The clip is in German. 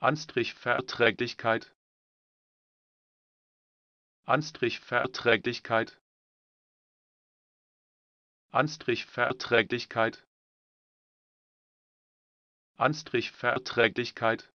Anstrichverträglichkeit Anstrichverträglichkeit Anstrichverträglichkeit Anstrichverträglichkeit